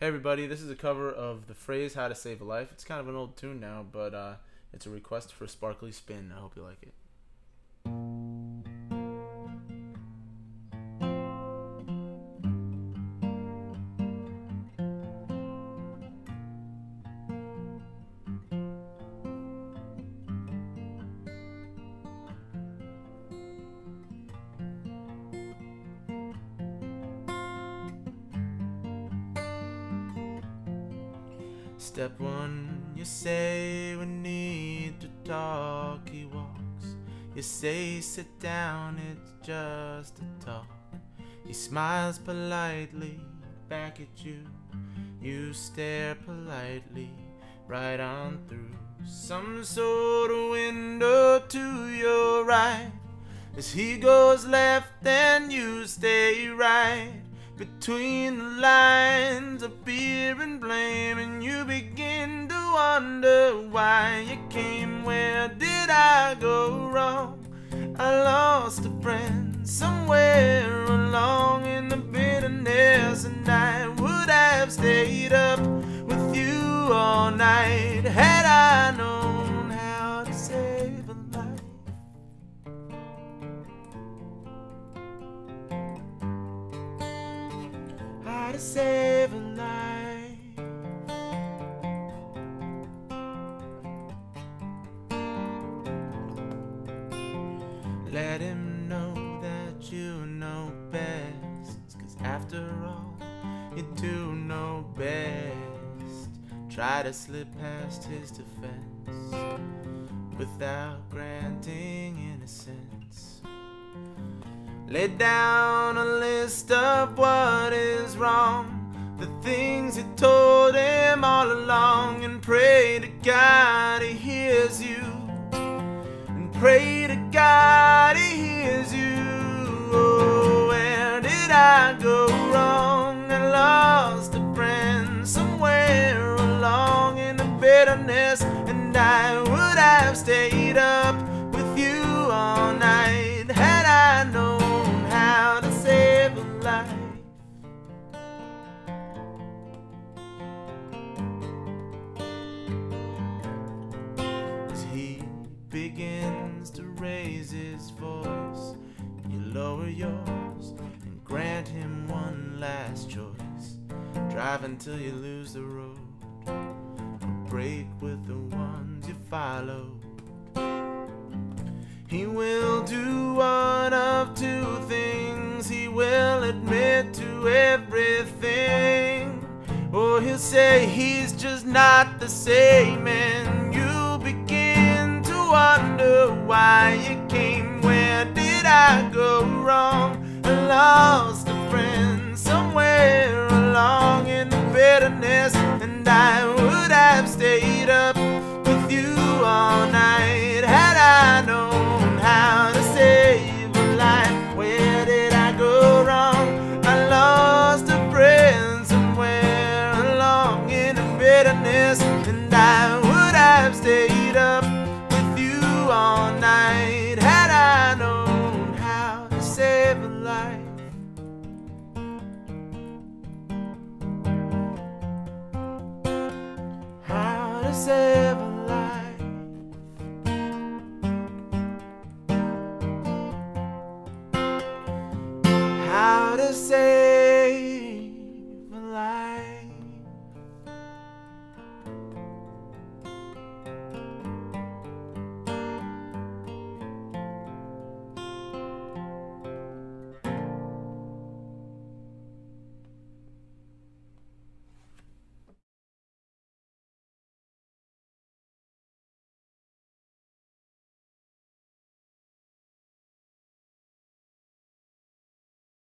Hey everybody, this is a cover of the Fray's "How to Save a Life." It's kind of an old tune now, but uh, it's a request for Sparkly Spin. I hope you like it. Step one, you say we need to talk. He walks. You say sit down, it's just a talk. He smiles politely back at you. You stare politely right on through some sort of window to your right. As he goes left and you stay right between the lines of fear and blame, and you begin to wonder why you came. Where did I go wrong? I lost a friend somewhere to save a life. Let him know that you know best. Cause after all, you do know best. Try to slip past his defense without granting innocence. Lay down a list of what is wrong, the things you told him all along, and pray to God he hears you. And pray to God he hears you. Oh, where did I go wrong? I lost a friend somewhere along in the bitterness, and I would have stayed up yours and grant him one last choice. Drive until you lose the road, or break with the ones you follow. He will do one of two things. He will admit to everything. Or he'll say he's just not the same. And you begin to wonder why you came. I go wrong? Lost save a life. How to save.